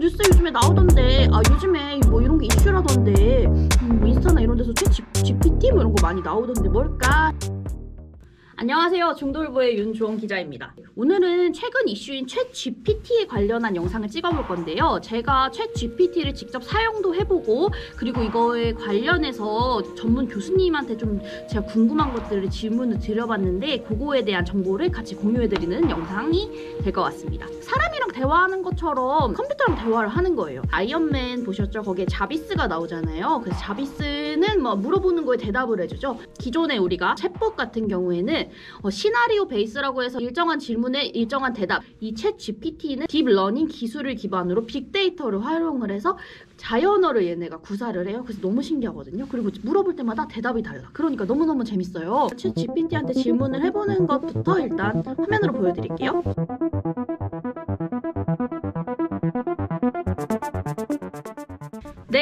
뉴스에 요즘에 나오던데. 아 요즘에 뭐 이런 게 이슈라던데. 음, 뭐 인스타나 이런 데서 챗 GPT 뭐 이런 거 많이 나오던데. 뭘까? 안녕하세요. 중돌보의 윤주원 기자입니다. 오늘은 최근 이슈인 챗 GPT에 관련한 영상을 찍어볼 건데요. 제가 챗 GPT를 직접 사용도 해보고 그리고 이거에 관련해서 전문 교수님한테 좀 제가 궁금한 것들을 질문을 드려봤는데 그거에 대한 정보를 같이 공유해드리는 영상이 될 것 같습니다. 사람이랑 대화하는 것처럼 컴퓨터랑 대화를 하는 거예요. 아이언맨 보셨죠? 거기에 자비스가 나오잖아요. 그래서 자비스는 뭐 물어보는 거에 대답을 해주죠. 기존에 우리가 챗봇 같은 경우에는 어, 시나리오 base라고 해서 일정한 질문에 일정한 대답. 이 챗 GPT는 딥러닝 기술을 기반으로 빅데이터를 활용을 해서 자연어를 얘네가 구사를 해요. 그래서 너무 신기하거든요. 그리고 물어볼 때마다 대답이 달라. 그러니까 너무너무 재밌어요. 챗 GPT한테 질문을 해보는 것부터 일단 화면으로 보여드릴게요.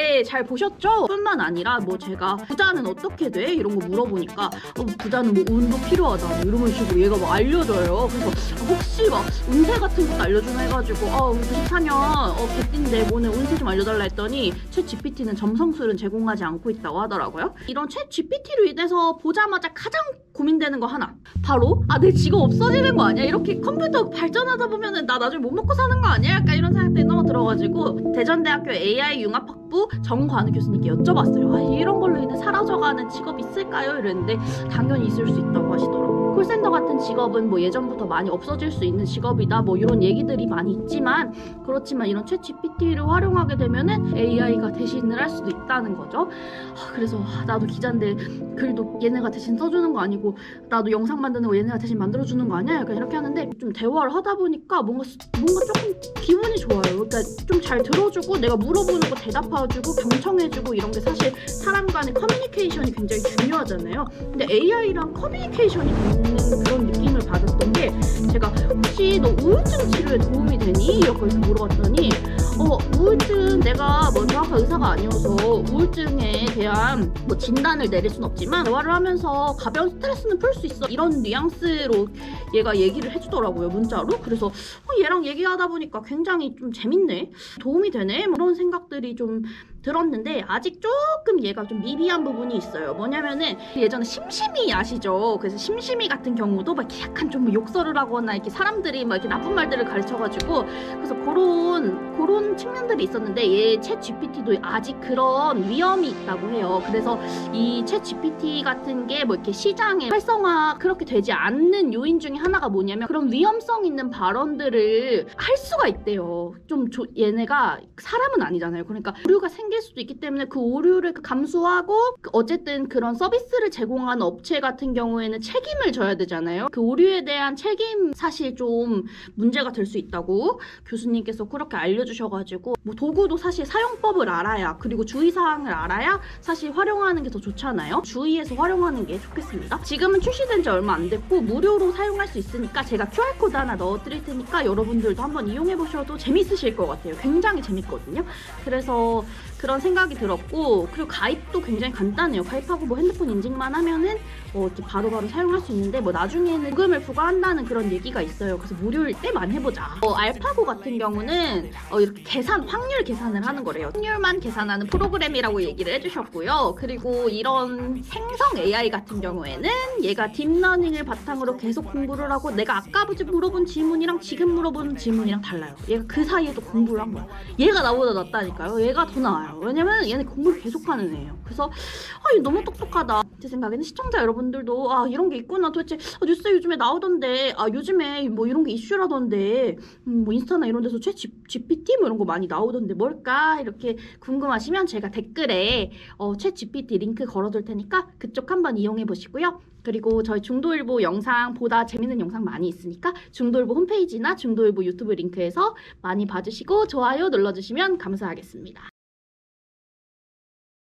네, 잘 보셨죠? 뿐만 아니라 뭐 제가 부자는 어떻게 돼? 이런 거 물어보니까 어, 부자는 뭐 운도 필요하다 뭐 이런 식으로 얘가 막 알려줘요. 그래서 혹시 막 운세 같은 것도 알려주나 해가지고 어 94년 어 개띠인데 오늘 운세 좀 알려달라 했더니 챗 GPT는 점성술은 제공하지 않고 있다고 하더라고요. 이런 챗 GPT로 인해서 보자마자 가장 고민되는 거 하나 바로 아 내 직업 없어지는 거 아니야? 이렇게 컴퓨터 발전하다 보면은 나 나중에 못 먹고 사는 거 아니야? 약간 이런 생각들이 너무 들어가지고 대전대학교 AI 융합학부 정관우 교수님께 여쭤봤어요. 아, 이런 걸로 인해 사라져가는 직업 있을까요? 이랬는데 당연히 있을 수 있다고 하시더라고요. 콜센터 같은 직업은 뭐 예전부터 많이 없어질 수 있는 직업이다 뭐 이런 얘기들이 많이 있지만 그렇지만 이런 챗 GPT를 활용하게 되면은 AI가 대신을 할 수도 있다는 거죠. 아, 그래서 나도 기자인데 글도 얘네가 대신 써주는 거 아니고 나도 영상 만드는 거 얘네가 대신 만들어주는 거 아니야? 약간 이렇게 하는데 좀 대화를 하다 보니까 뭔가 뭔가 조금 기분이 좋아요. 그러니까 좀 잘 들어주고 내가 물어보는 거 대답해주고 경청해주고 이런 게 사실 사람 간의 커뮤니케이션이 굉장히 중요하잖아요. 근데 AI랑 커뮤니케이션이 되는 그런 느낌을 받았던 게 제가 혹시 너 우울증 치료에 도움이 되니? 이렇게 물어봤더니 어 우울증 내가 뭐 정확한 의사가 아니어서 우울증에 대한 뭐 진단을 내릴 순 없지만 대화를 하면서 가벼운 스트레스는 풀 수 있어. 이런 뉘앙스로 얘가 얘기를 해주더라고요 문자로. 그래서 어, 얘랑 얘기하다 보니까 굉장히 좀 재밌네. 도움이 되네. 뭐 그런 생각들이 좀 들었는데 아직 조금 얘가 좀 미비한 부분이 있어요. 뭐냐면은 예전에 심심이 아시죠? 그래서 심심이 같은 경우도 막 약간 좀 욕설을 하거나 이렇게 사람들이 막 이렇게 나쁜 말들을 가르쳐가지고 그래서 그런 그런 측면들이 있었는데 얘챗 GPT도 아직 그런 위험이 있다고 해요. 그래서 이챗 GPT 같은 게 뭐 이렇게 시장에 활성화 그렇게 되지 않는 요인 중에 하나가 뭐냐면 그런 위험성 있는 발언들을 할 수가 있대요. 좀 조, 얘네가 사람은 아니잖아요. 그러니까 오류가 생길 수도 있기 때문에 그 오류를 감수하고 어쨌든 그런 서비스를 제공하는 업체 같은 경우에는 책임을 져야 되잖아요. 그 오류에 대한 책임 사실 좀 문제가 될 수 있다고 교수님께서 그렇게 알려주셔가지고 뭐 도구도 사실 사용법을 알아야 그리고 주의사항을 알아야 사실 활용하는 게 더 좋잖아요. 주의해서 활용하는 게 좋겠습니다. 지금은 출시된 지 얼마 안 됐고 무료로 사용할 수 있으니까 제가 QR코드 하나 넣어드릴 테니까 여러분들도 한번 이용해보셔도 재밌으실 것 같아요. 굉장히 재밌거든요. 그래서 그런 생각이 들었고 그리고 가입도 굉장히 간단해요. 가입하고 뭐 핸드폰 인증만 하면은 어, 이렇게 바로 바로 사용할 수 있는데 뭐 나중에는 요금을 부과한다는 그런 얘기가 있어요. 그래서 무료일 때만 해보자. 어, 알파고 같은 경우는 어, 이렇게 계산 확률 계산을 하는 거래요. 확률만 계산하는 프로그램이라고 얘기를 해주셨고요. 그리고 이런 생성 AI 같은 경우에는 얘가 딥러닝을 바탕으로 계속 공부를 하고 내가 아까 물어본 질문이랑 지금 물어보는 질문이랑 달라요. 얘가 그 사이에도 공부를 한 거야. 얘가 나보다 낫다니까요. 얘가 더 나아요. 왜냐면 얘는 공부를 계속하는 애예요. 그래서 아, 얘 너무 똑똑하다. 제 생각에는 시청자 여러분들도 아 이런 게 있구나. 도대체 아, 뉴스에 요즘에 나오던데 아 요즘에 뭐 이런 게 이슈라던데 음, 뭐 인스타나 이런 데서 챗 GPT 뭐 이런 거 많이 나오던데 뭘까 이렇게 궁금하시면 제가 댓글에 어, 챗 GPT 링크 걸어둘 테니까 그쪽 한번 이용해 보시고요. 그리고 저희 중도일보 영상 보다 재밌는 영상 많이 있으니까 중도일보 홈페이지나 중도일보 유튜브 링크에서 많이 봐주시고 좋아요 눌러주시면 감사하겠습니다.